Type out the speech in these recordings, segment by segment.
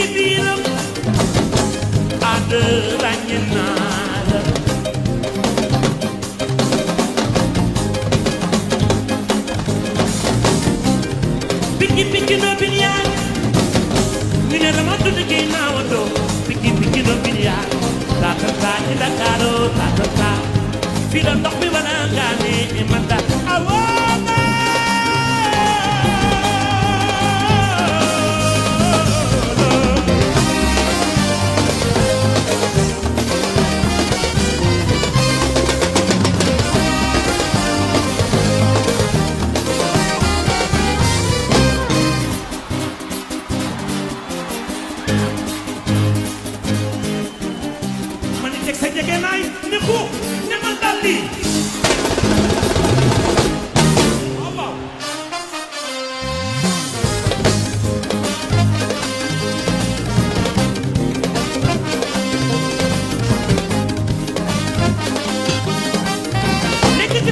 ci biiram ànd ràññe naa la piki piki no biliyaar ñu ne dama dund ci naawandoo piki piki no biliyaar taatata ci Ndakaaru oh, taatata fi la ndox mi wala ngaa ne ma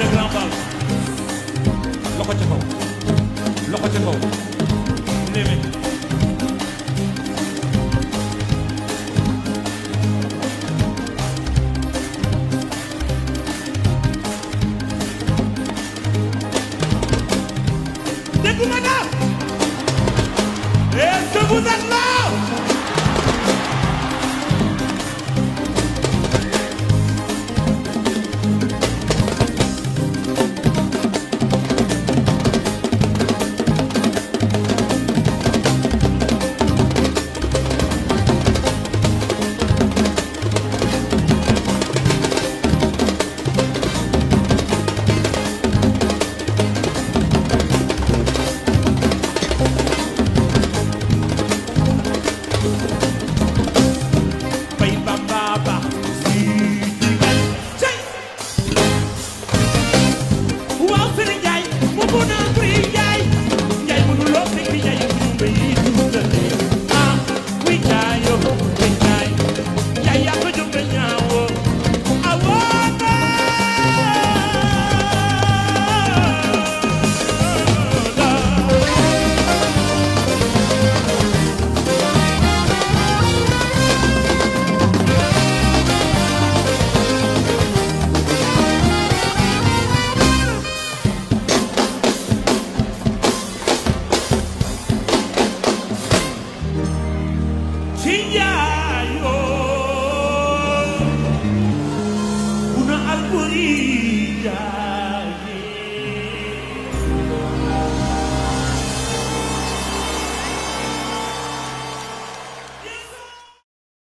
le grand bal loxo ca kaw loxo ca kaw morir